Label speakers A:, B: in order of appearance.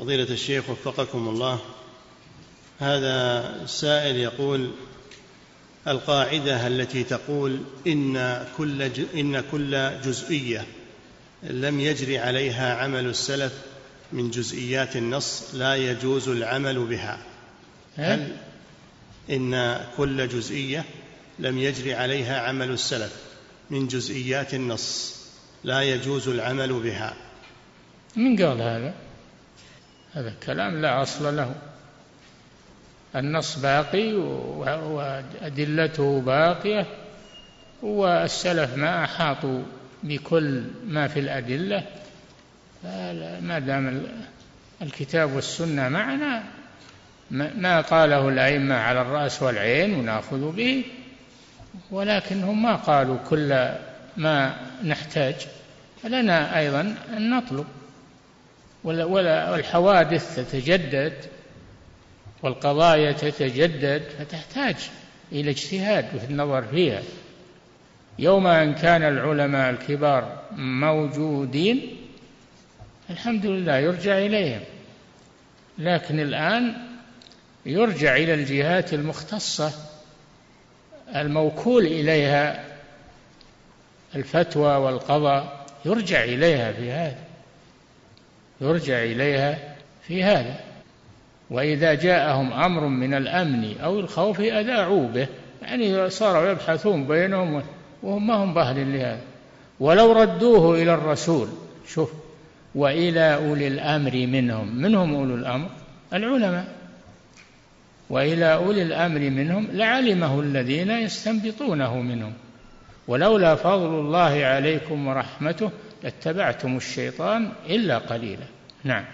A: فضيلة الشيخ وفقكم الله. هذا سائل يقول القاعدة التي تقول إن كل إن كل جزئية لم يجري عليها عمل السلف من جزئيات النص لا يجوز العمل بها. هل إن كل جزئية لم يجري عليها عمل السلف من جزئيات النص لا يجوز العمل بها؟
B: من قال هذا؟ هذا كلام لا أصل له. النص باقي وأدلته باقية والسلف ما أحاطوا بكل ما في الأدلة. ما دام الكتاب والسنة معنا ما قاله الأئمة على الرأس والعين ونأخذ به ولكن هم ما قالوا كل ما نحتاج. لنا أيضا أن نطلب. والحوادث تتجدد والقضايا تتجدد فتحتاج إلى اجتهاد في النظر فيها. يوم أن كان العلماء الكبار موجودين الحمد لله يرجع إليهم. لكن الآن يرجع إلى الجهات المختصة الموكول إليها الفتوى والقضاء يرجع إليها في هذا. يرجع إليها في هذا. وإذا جاءهم أمر من الأمن أو الخوف أذاعوا به يعني صاروا يبحثون بينهم وهم ما هم بأهل لهذا. ولو ردوه إلى الرسول شوف وإلى أولي الأمر منهم. منهم أولو الأمر؟ العلماء. وإلى أولي الأمر منهم لعلمه الذين يستنبطونه منهم. ولولا فضل الله عليكم ورحمته لاتبعتم الشيطان إلا قليلا. نعم.